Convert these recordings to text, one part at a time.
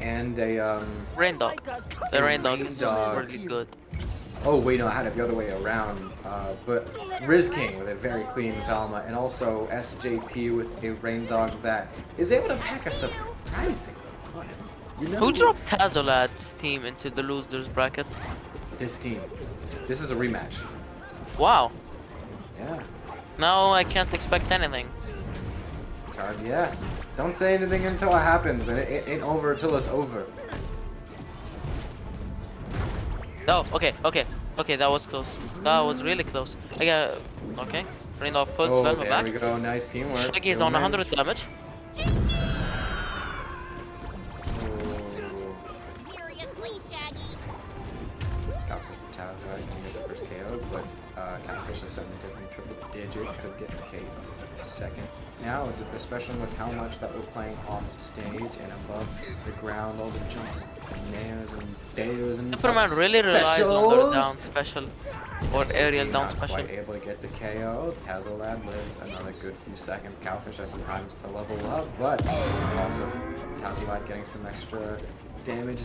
and a um. Rain Dog. The Rain Dog is Dog. really good. Oh wait, no, I had it the other way around. Uh, but Rizzking with a very clean Velma, and also SJP with a Rain Dog that is able to pack a surprising. punch. You know, Who dropped Tazolord's team into the losers bracket? this team? This is a rematch. Wow. Yeah, Now I can't expect anything. it's hard. Yeah, don't say anything until it happens, and it, it ain't over until it's over. Oh, okay, okay, okay, that was close. That was really close. I got, okay. Dog puts oh, Velma there back. we go. Nice teamwork. Shaggy is on man. 100 damage. Now, especially with how much that we're playing off stage and above the ground, all the jumps, and nairs and dares and Superman really relies on specials. down special or aerial down Not special. quite able to get the KO. Tazolord lives another good few seconds. Cowfish has some times to level up, but also Tazolord getting some extra damage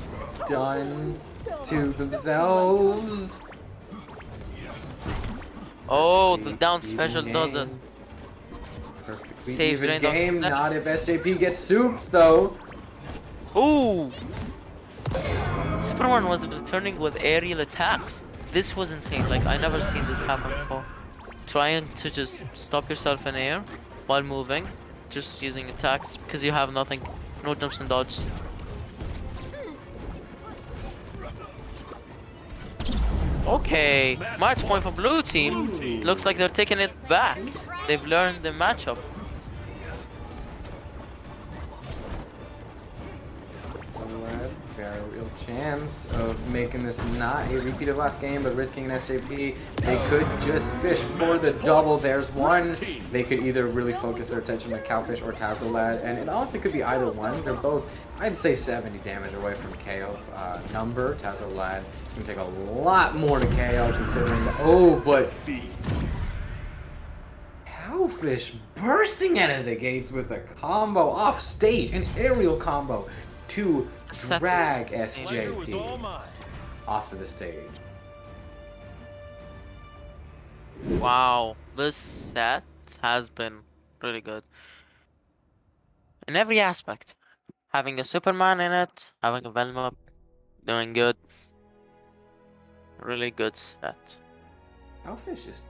done to themselves. Oh, the down special does it. Perfectly Saves even game. Not if SJP gets souped though. Ooh! Superman was returning with aerial attacks. This was insane. Like, I never seen this happen before. Trying to just stop yourself in air while moving. Just using attacks because you have nothing. No jumps and dodges. Okay, match point for blue team. Looks like they're taking it back. They've learned the matchup. Tazolord, Very real chance of making this not a repeat of last game, but risking an SJP. They could just fish for the double. There's one. They could either really focus their attention on Cowfish or Tazolord, and it honestly could be either one. They're both, I'd say, 70 damage away from KO uh, number. Tazolord is going to take a lot more to KO considering the. Oh, but. Cowfish bursting out of the gates with a combo off stage, an aerial combo to drag. SJP off of the stage. Wow, this set has been really good. In every aspect. Having a Superman in it, having a Velma doing good. Really good set. Cowfish is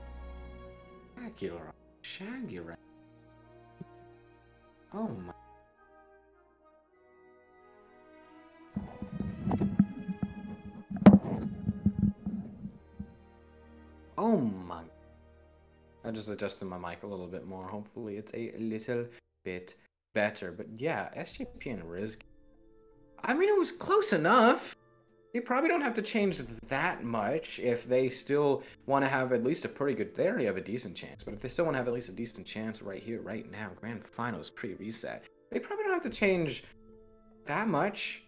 spectacular. Shaggy right. Oh my. Oh my. I just adjusted my mic a little bit more. Hopefully, it's a little bit better. But yeah, SJP and Riz. I mean, it was close enough. They probably don't have to change that much if they still want to have at least a pretty good. They already have a decent chance, but if they still want to have at least a decent chance right here, right now, grand finals pre-reset, they probably don't have to change that much.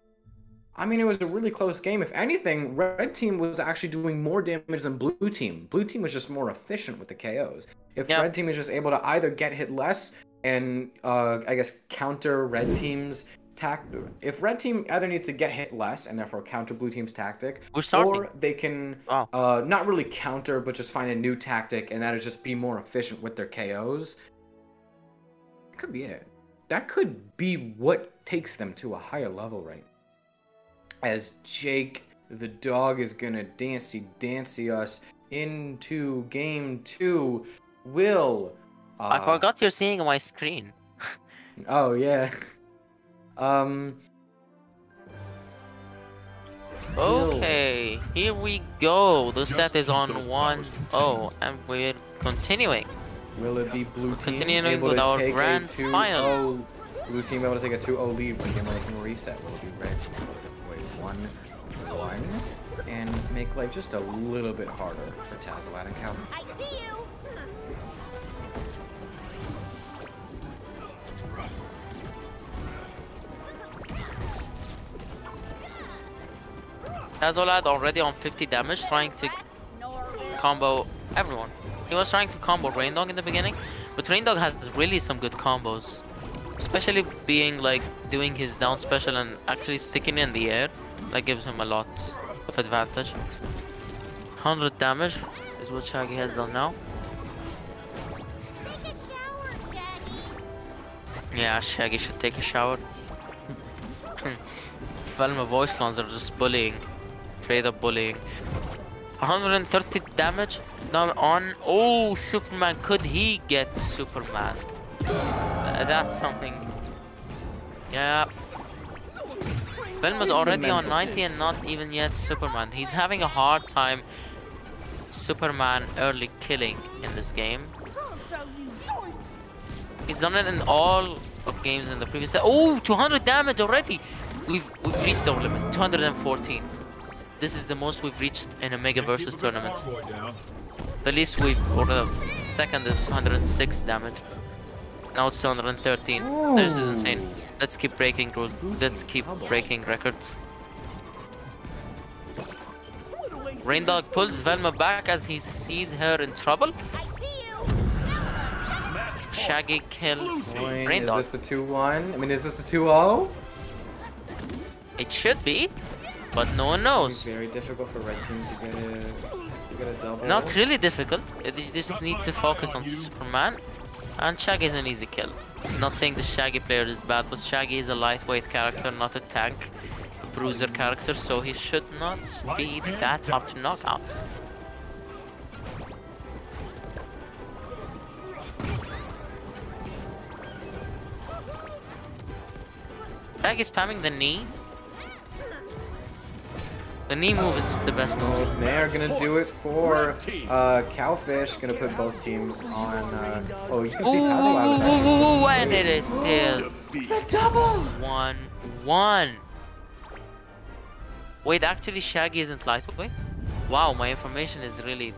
I mean, it was a really close game. If anything, red team was actually doing more damage than blue team. Blue team was just more efficient with the KOs. If Yeah. red team is just able to either get hit less and uh, I guess counter red team's tactic. if red team either needs to get hit less and therefore counter blue team's tactic, or they can Wow. uh, not really counter, but just find a new tactic, and that is just be more efficient with their KOs. That could be it. That could be what takes them to a higher level, right? As Jake the dog is gonna dancy dancy us into game two. Will uh, I forgot you're seeing my screen. Oh yeah. Um. Okay, here we go. The set is on 1 0, and we're continuing. Will it be blue team Continuing able with to our take grand a 2 finals. Blue team able to take a 2-0 lead when game can reset. Will it be red team able to wait 1-1 and make life just a little bit harder for Tazolord and Cal? I see you! Tazolad already on 50 damage, trying to combo everyone. He was trying to combo Raindog in the beginning, but Raindog has really some good combos. Especially being like doing his down special and actually sticking in the air, that gives him a lot of advantage. 100 damage is what Shaggy has done now. Yeah, Shaggy should take a shower. Velma voice lines are just bullying. Straight up bullying. 130 damage now on. Oh, Superman. Could he get Superman? Uh, that's something. Yeah. Velma's He's already on 90 kid. and not even yet Superman. He's having a hard time Superman early killing in this game. He's done it in all of games in the previous. set. Oh, 200 damage already. We've we've reached our limit. 214. This is the most we've reached in a Mega Versus tournament. The least we've, or the second is 106 damage. Now it's 213. This is insane. Let's keep breaking rules. Let's keep breaking records. Raindog pulls Velma back as he sees her in trouble. I see you. Shaggy kills Point, is this the 2-1? I mean, is this a oh? 2-0? It should be, but no one It's knows. very difficult for red team to get a, to get a double. Not really difficult. You just need to focus on Superman. And Shaggy is an easy kill. Not saying the Shaggy player is bad, but Shaggy is a lightweight character, not a tank. A bruiser character, so he should not be that hard to knock out. Shaggy is spamming the knee. The knee move is just the best move. They are gonna do it for uh, Cowfish. Gonna put both teams on. Uh, oh, you can see Ooh, Tazawai was ooh, actually. ooh, ooh, and it it is The double. one one. Wait, actually, Shaggy isn't lightweight. Wow, my information is really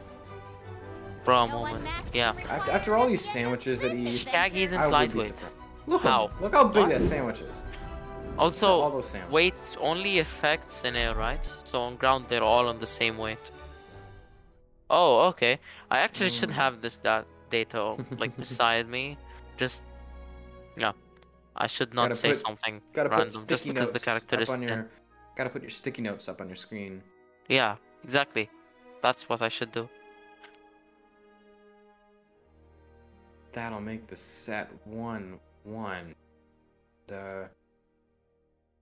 bro No moment. Yeah, After, after all these sandwiches that he eats, Shaggy isn't I would lightweight. Look How? how look how big What? that sandwich is. Also, weight only affects in air, right? So on ground, they're all on the same weight. Oh, okay. I actually should Hmm. have this da- data like beside me. Just yeah, I should not Gotta say put- something random just because the character is on your. Gotta put your sticky notes up on your screen. Yeah, exactly. That's what I should do. That'll make the set one one. The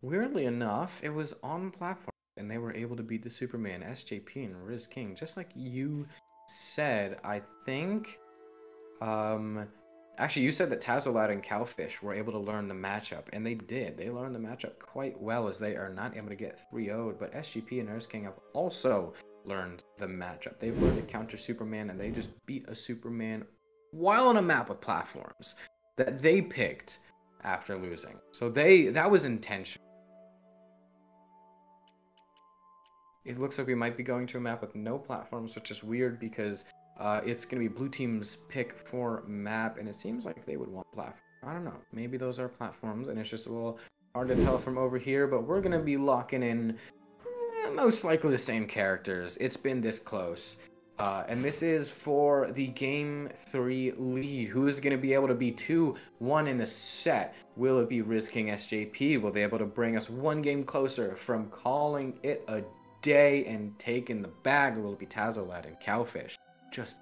weirdly enough, it was on platform, and they were able to beat the Superman, SJP, and Rizzking, just like you said. I think. Um, actually, you said that Tazolord and Cowfish were able to learn the matchup, and they did. They learned the matchup quite well, as they are not able to get 3-0'd. But SJP and Rizzking have also learned the matchup. They've learned to counter Superman, and they just beat a Superman while on a map with platforms that they picked after losing. So they that was intention. It looks like we might be going to a map with no platforms, which is weird because uh, it's going to be blue team's pick for map, and it seems like they would want platform. I don't know. Maybe those are platforms, and it's just a little hard to tell from over here. But we're going to be locking in eh, most likely the same characters. It's been this close. Uh, and this is for the game three lead. Who is going to be able to be 2 1 in the set? Will it be Rizzking SJP? Will they be able to bring us one game closer from calling it a day and taking the bag? Or will it be Tazolord and Cowfish? Just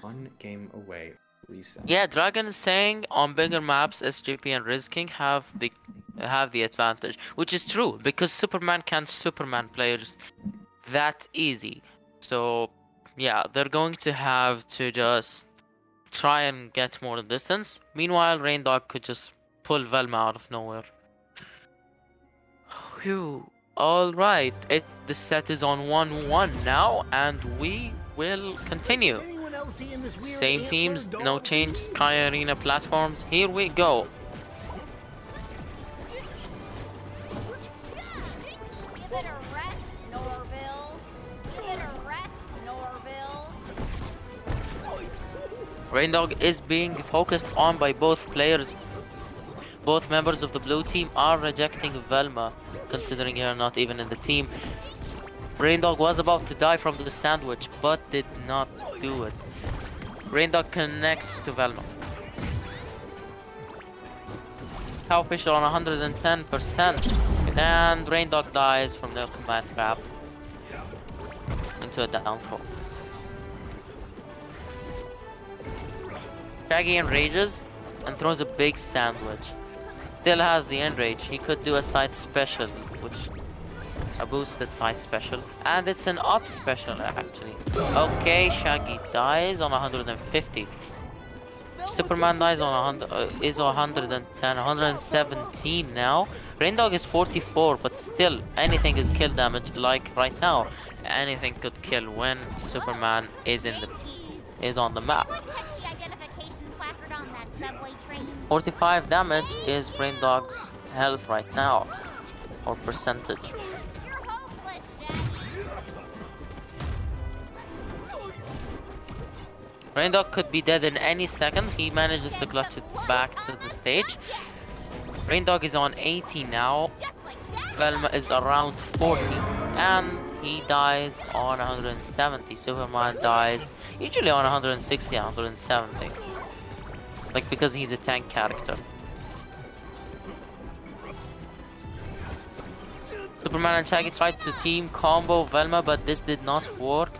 one game away. Reset. Yeah, Dragon is saying on bigger maps, SJP and Rizzking have the have the advantage, which is true because Superman can't Superman players that easy. So yeah, they're going to have to just try and get more distance. Meanwhile, Rain Dog could just pull Velma out of nowhere. Phew. All right, it the set is on one-one now, and we will continue. Same teams, no change. Sky Arena platforms. Here we go. Give it a rest, Norville. Give it a rest, Norville. Raindog is being focused on by both players. Both members of the blue team are rejecting Velma, considering her not even in the team. Raindog was about to die from the sandwich, but did not do it. Raindog connects to Velma. Cowfish on 110%. And Rain Dog dies from the command trap into a down throw. Shaggy enrages and throws a big sandwich. Still has the enrage. He could do a side special, which a boosted side special, and it's an up special actually. Okay, Shaggy dies on 150. Superman dies on 100, uh, is 110, 117 now. Raindog is 44, but still anything is kill damage. Like right now, anything could kill when Superman is in the is on the map. 45 damage is Raindog's health right now, or percentage. Shaggy. Raindog could be dead in any second. He manages to clutch it back to the stage. Raindog is on 80 now. Velma is around 40. And he dies on 170. Superman dies usually on 160 170. Like because he's a tank character. Superman and Shaggy tried to team combo Velma, but this did not work.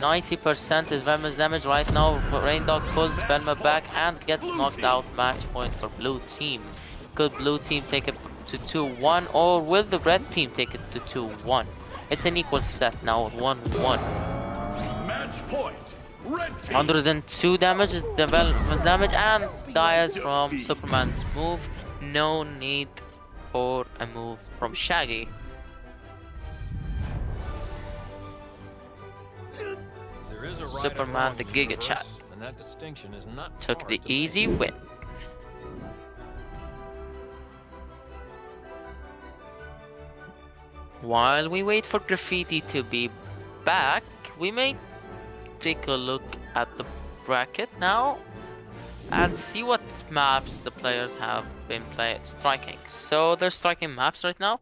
90% is Velma's damage right now. Rain Dog pulls Velma back and gets knocked out. Match point for blue team. Could blue team take it to 2-1 or will the red team take it to 2-1? It's an equal set now, 1-1. Match point. Red team. 102 damage is Velma's damage and dies from Superman's move. No need for a move from Shaggy. There is a Superman the Giga Chat. And that distinction is not Took the easy win. While we wait for Graffiti to be back, we may take a look at the bracket now and see what maps the players have been play striking. So they're striking maps right now.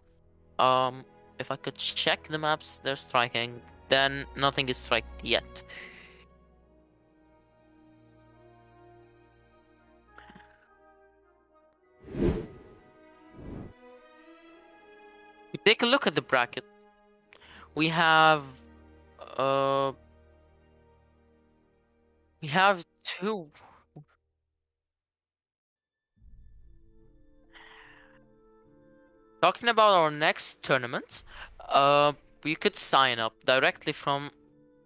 Um, if I could check the maps they're striking, then nothing is striked yet. Take a look at the bracket. We have uh we have two Talking about our next tournament, uh we could sign up directly from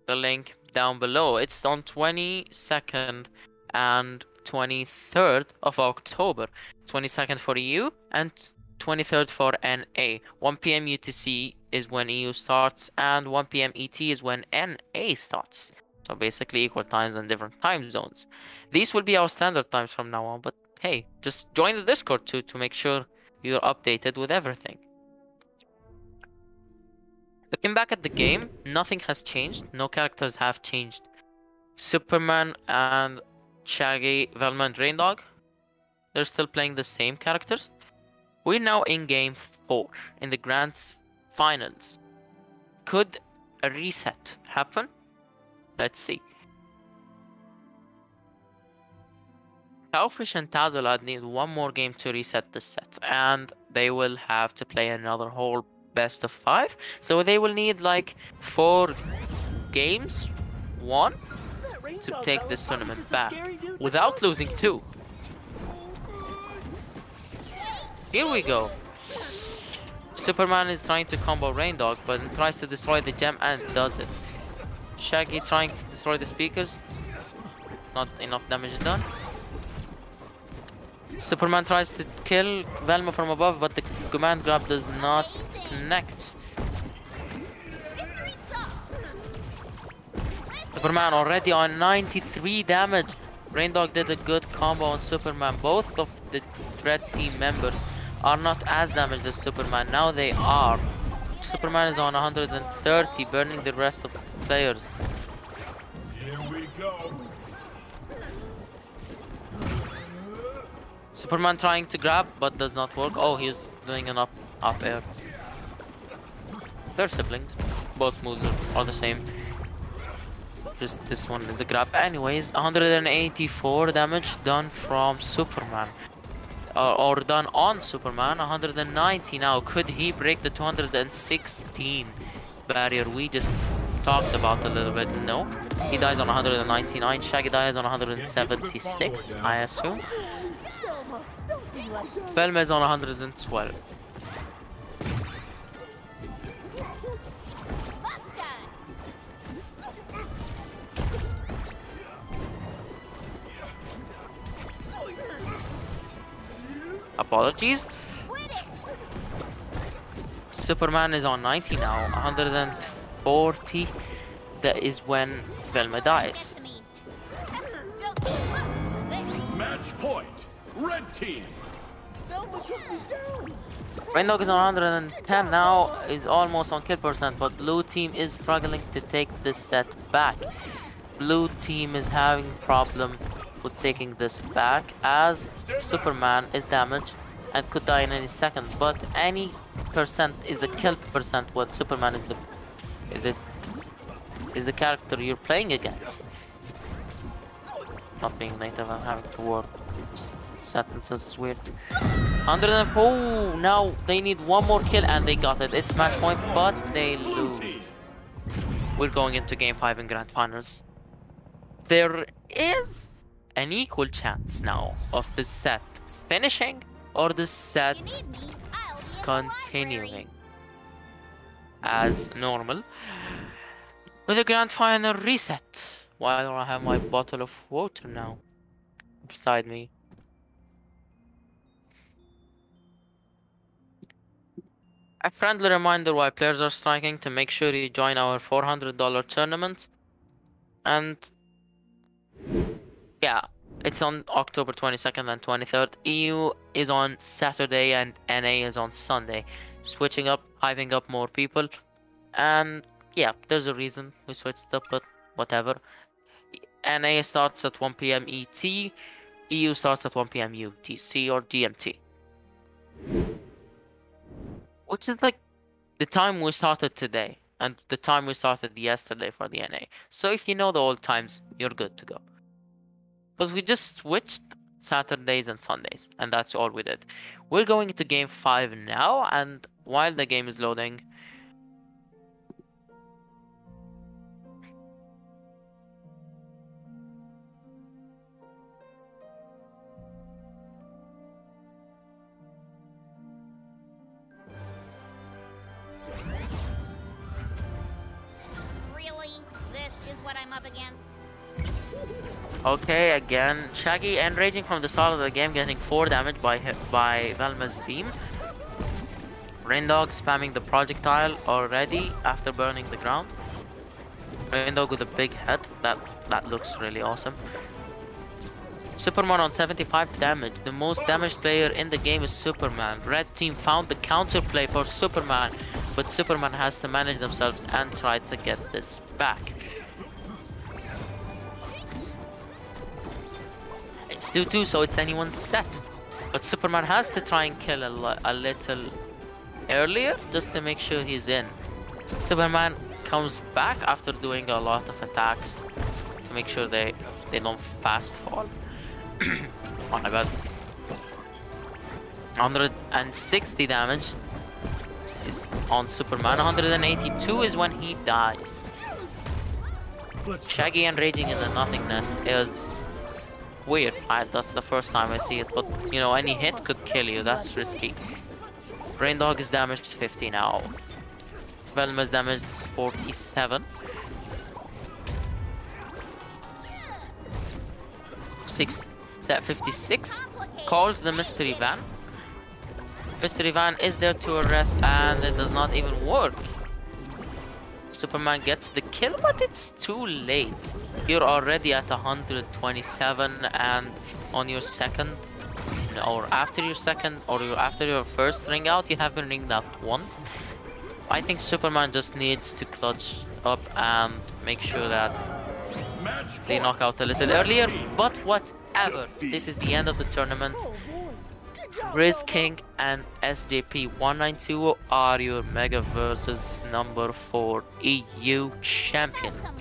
the link down below. It's on 22nd and 23rd of October. 22nd for EU and 23rd for NA. 1 p.m. UTC is when EU starts, and 1 p.m. ET is when NA starts. So basically equal times and different time zones. These will be our standard times from now on, but hey, just join the Discord too to make sure you're updated with everything. Looking back at the game, nothing has changed. No characters have changed. Superman and Shaggy, Velma, and Raindog, they're still playing the same characters. We're now in game four in the grand finals. Could a reset happen? Let's see. Cowfish and Tazolord need one more game to reset the set, and they will have to play another whole best of five. So they will need like four games, one, to take this tournament back without losing two. Here we go. Superman is trying to combo Rain Dog, but tries to destroy the gem and does it. Shaggy trying to destroy the speakers. Not enough damage done. Superman tries to kill Velma from above, but the command grab does not connect. Superman already on 93 damage. Rain Dog did a good combo on Superman. Both of the Red Team members are not as damaged as Superman. Now they are. Superman is on 130, burning the rest of players. Here we go. Superman trying to grab, but does not work. Oh, he's doing an up, up air. They're siblings. Both moves are the same. Just this one is a grab. Anyways, 184 damage done from Superman. uh, or done on Superman. 190 now. Could he break the 216 barrier we just talked about a little bit? No. He dies on 199. Shaggy dies on 176, I assume. Velma is on 112. Apologies. Superman is on 90 now. 140. That is when Velma dies. to me. Don't be close. This. Match point. Red team. Rain Dog is on 110 now, is almost on kill percent, but blue team is struggling to take this set back. Blue team is having problem with taking this back as Superman is damaged and could die in any second, but any percent is a kill percent what Superman is the is it is the character you're playing against. Not being native, I'm having to work sentences is weird. 104. Oh, now they need one more kill and they got it. It's match point, but they lose. We're going into game five in grand finals. There is an equal chance now of the set finishing or the set You need me. I'll be in the continuing. As normal. With a grand final reset. Why don't I have my bottle of water now beside me? A friendly reminder why players are striking to make sure you join our $400 tournament. And yeah, it's on October 22nd and 23rd. EU is on Saturday and NA is on Sunday. Switching up, hyping up more people. And yeah, there's a reason we switched up, but whatever. NA starts at 1 p.m. ET. EU starts at 1 p.m. UTC or GMT. Which is like the time we started today and the time we started yesterday for the NA. So if you know the old times, you're good to go. But we just switched Saturdays and Sundays, and that's all we did. We're going to game 5 now, and while the game is loading, Really? This is what I'm up against? Okay, again, Shaggy and raging from the start of the game, getting 4 damage by by Velma's beam. Raindog spamming the projectile already after burning the ground. Raindog with a big head, that, that looks really awesome. Superman on 75 damage, the most damaged player in the game is Superman. Red team found the counterplay for Superman, but Superman has to manage themselves and try to get this back. It's 2-2, so it's anyone's set. But Superman has to try and kill a, a little earlier, just to make sure he's in. Superman comes back after doing a lot of attacks to make sure they, they don't fast fall. oh my god. 160 damage is on Superman. 182 is when he dies. Shaggy and raging in the nothingness is weird. I, that's the first time I see it, but you know, any hit could kill you. That's risky. Rain Dog is damaged 50 now. Velma's damage 47. Six, is that 56? Calls the mystery van. Mystery van is there to arrest and it does not even work. Superman gets the kill, but it's too late. You're already at 127 and on your second or after your second or your, after your first ring out, you have been ringed out once. I think Superman just needs to clutch up and make sure that they knock out a little earlier, but whatever. This is the end of the tournament. Rizzking and SJP 192 are your Mega versus number 4 EU champions.